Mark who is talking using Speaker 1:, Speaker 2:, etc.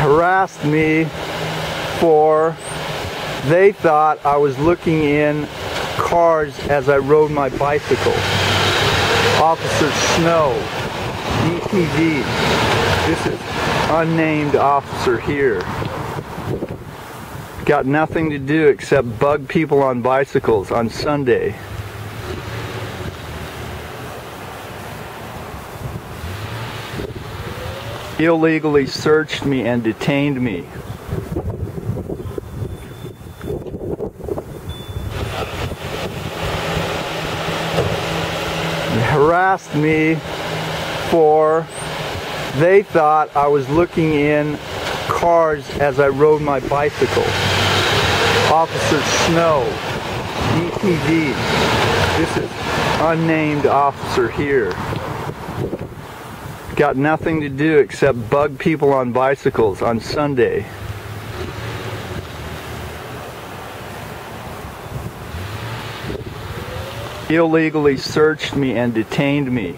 Speaker 1: harassed me for they thought I was looking in cars as I rode my bicycle. Officer Snow, EPD. This is unnamed officer here. Got nothing to do except bug people on bicycles on Sunday. Illegally searched me and detained me. harassed me for they thought I was looking in cars as I rode my bicycle. Officer Snow, EPD. This is unnamed officer here. Got nothing to do except bug people on bicycles on Sunday. illegally searched me and detained me